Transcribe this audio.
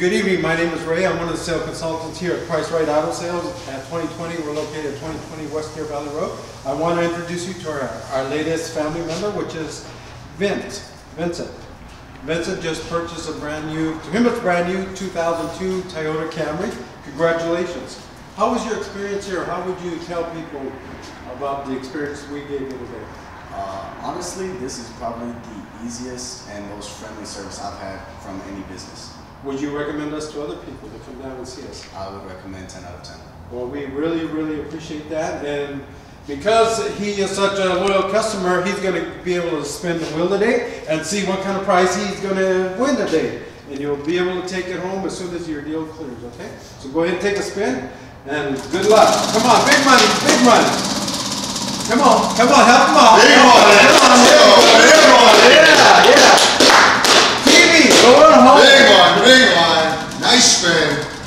Good evening, my name is Ray. I'm one of the sales consultants here at Priced Right Auto Sales at 2020. We're located at 2020 West Deer Valley Road. I want to introduce you to our, our latest family member, which is Vince, Vincent. Vincent just purchased a brand new, to him it's brand new 2002 Toyota Camry. Congratulations. How was your experience here? How would you tell people about the experience we gave you today? Uh, honestly, this is probably the easiest and most friendly service I've had from any business. Would you recommend us to other people to come down and see us? I would recommend 10 out of 10. Well, we really, really appreciate that, and because he is such a loyal customer, he's gonna be able to spin the wheel today and see what kind of prize he's gonna win today. And you'll be able to take it home as soon as your deal clears, okay? So go ahead and take a spin, and good luck. Come on, big money, big money. Come on, come on, help him out.